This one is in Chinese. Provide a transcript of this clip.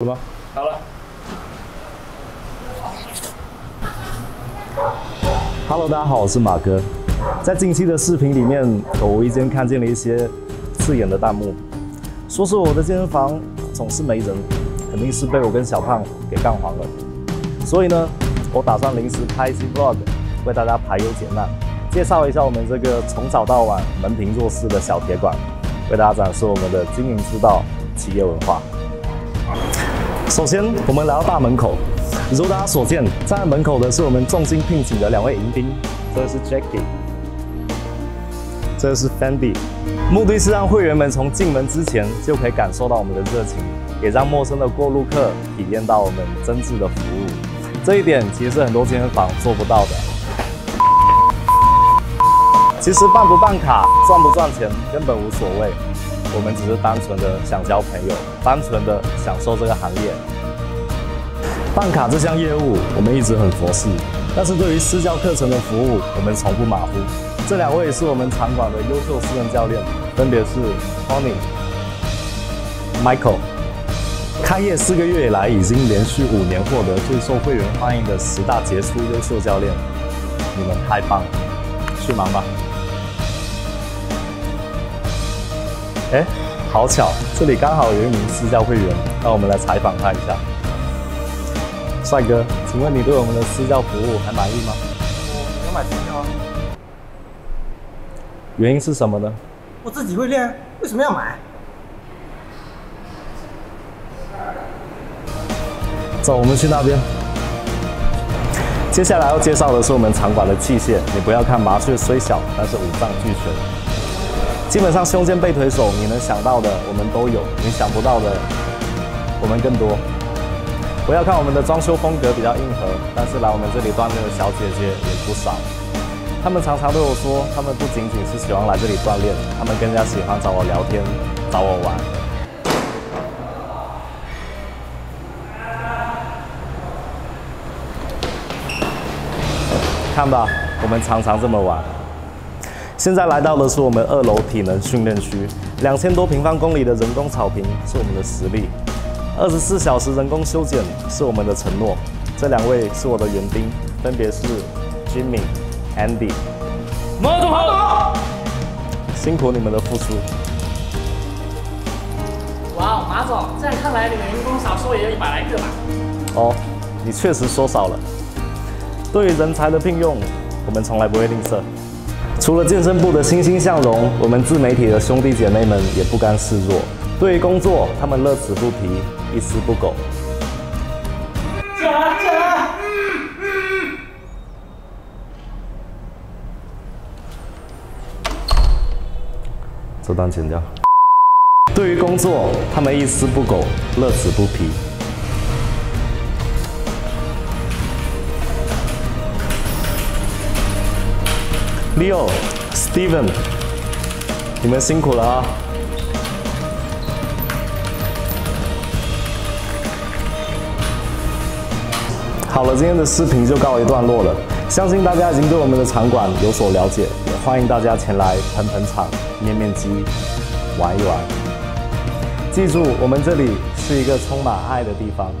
什么？好了，Hello，大家好，我是马哥。在近期的视频里面，我无意间看见了一些刺眼的弹幕，说是我的健身房总是没人，肯定是被我跟小胖给干黄了。所以呢，我打算临时拍一期 vlog，为大家排忧解难，介绍一下我们这个从早到晚门庭若市的小铁馆，为大家展示我们的经营之道、企业文化。首先，我们来到大门口，如大家所见，站在门口的是我们重金聘请的两位迎宾，这个是 Jackie，这个是 Fendi，目的是让会员们从进门之前就可以感受到我们的热情，也让陌生的过路客体验到我们真挚的服务。这一点其实是很多健身房做不到的。其实办不办卡、赚不赚钱根本无所谓，我们只是单纯的想交朋友，单纯的享受这个行业。办卡这项业务，我们一直很佛系，但是对于私教课程的服务，我们从不马虎。这两位是我们场馆的优秀私人教练，分别是 Tony、Michael。开业四个月以来，已经连续五年获得最受会员欢迎的十大杰出优秀教练，你们太棒了，去忙吧。哎，好巧，这里刚好有一名私教会员，让我们来采访他一下。帅哥，请问你对我们的私教服务还满意吗？我想买私教啊，原因是什么呢？我自己会练，为什么要买？走，我们去那边。接下来要介绍的是我们场馆的器械。你不要看麻雀虽小，但是五脏俱全。基本上胸肩背腿手，你能想到的我们都有，你想不到的我们更多。不要看我们的装修风格比较硬核，但是来我们这里锻炼的小姐姐也不少。她们常常对我说，她们不仅仅是喜欢来这里锻炼，她们更加喜欢找我聊天，找我玩。看吧，我们常常这么玩。现在来到的是我们二楼体能训练区，两千多平方公里的人工草坪是我们的实力，二十四小时人工修剪是我们的承诺。这两位是我的园丁，分别是 Jimmy、Andy，马总好。辛苦你们的付出。哇，马总，这样看来你们员工少说也有一百来个吧？哦，你确实说少了。对于人才的聘用，我们从来不会吝啬。除了健身部的欣欣向荣，我们自媒体的兄弟姐妹们也不甘示弱。对于工作，他们乐此不疲，一丝不苟。加加！这段剪掉。对于工作，他们一丝不苟，乐此不疲。Leo、Steven，你们辛苦了啊！好了，今天的视频就告一段落了。相信大家已经对我们的场馆有所了解，也欢迎大家前来捧捧场、面面基、玩一玩。记住，我们这里是一个充满爱的地方。